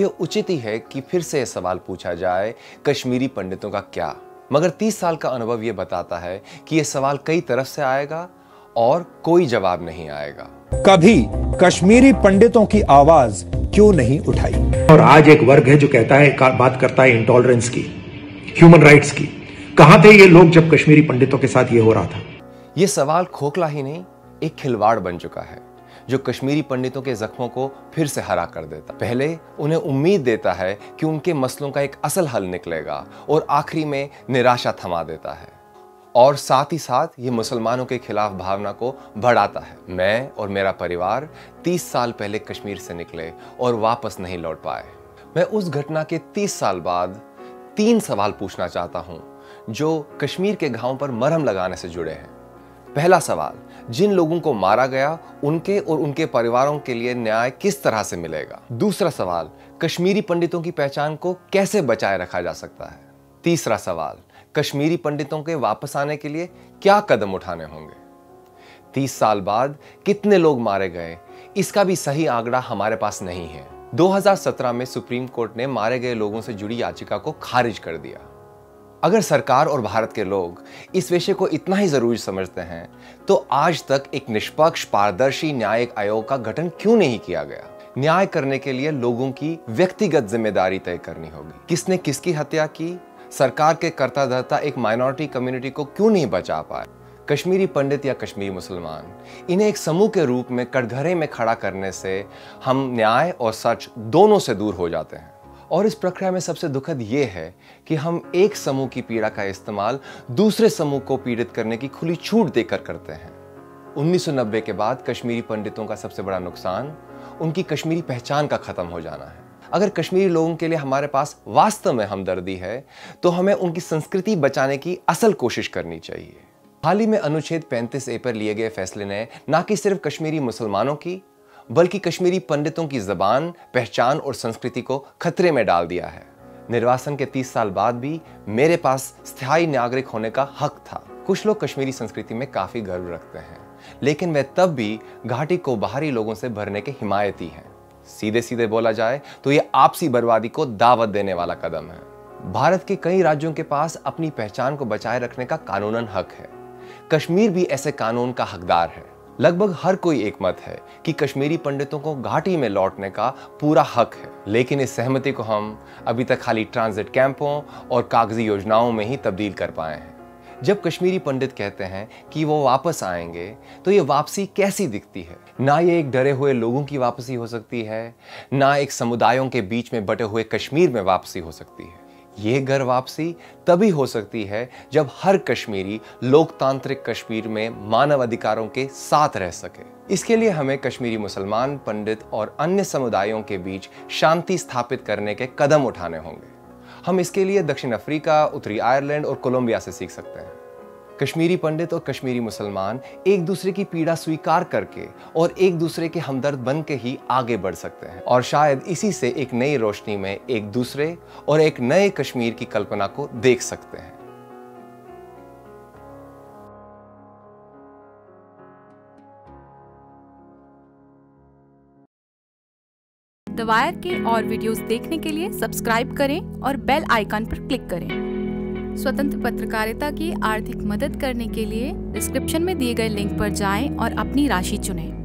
यह उचित ही है कि फिर से यह सवाल पूछा जाए कश्मीरी पंडितों का क्या? मगर 30 साल का अनुभव यह बताता है कि यह सवाल कई तरफ़ से आएगा और कोई जवाब नहीं आएगा। कभी कश्मीरी पंडितों की आवाज़ क्यों नहीं उठाई? और आज एक वर्ग है जो कहता है का, बात करता है इंटॉलरेंस की ह्यूमन राइट्स की। कहाँ थे ये लोग जब कश्मीरी पंडितों के साथ ये हो रहा था? यह सवाल खोखला ही नहीं एक खिलवाड़ बन चुका है। जो कश्मीरी पंडितों के जख्मों को फिर से हरा कर देता। पहले उन्हें उम्मीद देता है कि उनके मसलों का एक असल हल निकलेगा और आखिरी में निराशा थमा देता है। और साथ ही साथ ये मुसलमानों के खिलाफ भावना को बढ़ाता है। मैं और मेरा परिवार 30 साल पहले कश्मीर से निकले और वापस नहीं लौट पाए। मैं उस घटना के 30 साल बाद तीन सवाल पूछना चाहता हूँ, जो कश्मीर के घावों पर मरहम लगाने से जुड़े हैं। पहला सवाल, जिन लोगों को मारा गया, उनके और उनके परिवारों के लिए न्याय किस तरह से मिलेगा? दूसरा सवाल, कश्मीरी पंडितों की पहचान को कैसे बचाए रखा जा सकता है? तीसरा सवाल, कश्मीरी पंडितों के वापस आने के लिए क्या कदम उठाने होंगे? तीस साल बाद कितने लोग मारे गए? इसका भी सही आंकड़ा हमारे पास नहीं है। 2017 में सुप्रीम कोर्ट ने मारे गए लोगों से जुड़ी याचिका को खारिज कर दिया। अगर सरकार और भारत के लोग इस विषय को इतना ही ज़रूरी समझते हैं तो आज तक एक निष्पक्ष, पारदर्शी न्यायिक आयोग का गठन क्यों नहीं किया गया? न्याय करने के लिए लोगों की व्यक्तिगत ज़िम्मेदारी तय करनी होगी। किसने किसकी हत्या की? सरकार के कर्ता धर्ता एक माइनॉरिटी कम्युनिटी को क्यों नहीं बचा पाए कश्मीरी पंडित या कश्मीरी मुसलमान, इन्हें एक समूह के रूप में कटघरे में खड़ा करने से हम न्याय और सच दोनों से दूर हो जाते हैं। और इस प्रक्रिया में सबसे दुखद ये है कि हम एक समूह की पीड़ा का इस्तेमाल दूसरे समूह को पीड़ित करने की खुली छूट देकर करते हैं। 1990 के बाद कश्मीरी पंडितों का सबसे बड़ा नुकसान, उनकी कश्मीरी पहचान का खत्म हो जाना है। अगर कश्मीरी लोगों के लिए हमारे पास वास्तव में हमदर्दी है तो हमें उनकी संस्कृति बचाने की असल कोशिश करनी चाहिए। हाल ही में अनुच्छेद 35 ए पर लिए गए फैसले ने न कि सिर्फ़ कश्मीरी मुसलमानों की बल्कि कश्मीरी पंडितों की जबान, पहचान और संस्कृति को खतरे में डाल दिया है। निर्वासन के 30 साल बाद भी मेरे पास स्थायी नागरिक होने का हक था। कुछ लोग कश्मीरी संस्कृति में काफ़ी गर्व रखते हैं, लेकिन वे तब भी घाटी को बाहरी लोगों से भरने के हिमायती हैं। सीधे सीधे बोला जाए तो यह आपसी बर्बादी को दावत देने वाला कदम है। भारत के कई राज्यों के पास अपनी पहचान को बचाए रखने का कानूनन हक है। कश्मीर भी ऐसे कानून का हकदार है। लगभग हर कोई एक मत है कि कश्मीरी पंडितों को घाटी में लौटने का पूरा हक है। लेकिन इस सहमति को हम अभी तक खाली ट्रांजिट कैंपों और कागज़ी योजनाओं में ही तब्दील कर पाए हैं। जब कश्मीरी पंडित कहते हैं कि वो वापस आएँगे तो ये वापसी कैसी दिखती है? ना ये एक डरे हुए लोगों की वापसी हो सकती है, ना एक समुदायों के बीच में बटे हुए कश्मीर में वापसी हो सकती है। ये घर वापसी तभी हो सकती है जब हर कश्मीरी लोकतांत्रिक कश्मीर में मानव अधिकारों के साथ रह सके। इसके लिए हमें कश्मीरी मुसलमान, पंडित और अन्य समुदायों के बीच शांति स्थापित करने के कदम उठाने होंगे। हम इसके लिए दक्षिण अफ्रीका, उत्तरी आयरलैंड और कोलंबिया से सीख सकते हैं। कश्मीरी पंडित और कश्मीरी मुसलमान एक दूसरे की पीड़ा स्वीकार करके और एक दूसरे के हमदर्द बन के ही आगे बढ़ सकते हैं। और शायद इसी से एक नई रोशनी में एक दूसरे और एक नए कश्मीर की कल्पना को देख सकते हैं। दवायर के और वीडियोस देखने के लिए सब्सक्राइब करें और बेल आइकन पर क्लिक करें। स्वतंत्र पत्रकारिता की आर्थिक मदद करने के लिए डिस्क्रिप्शन में दिए गए लिंक पर जाएँ और अपनी राशि चुनें।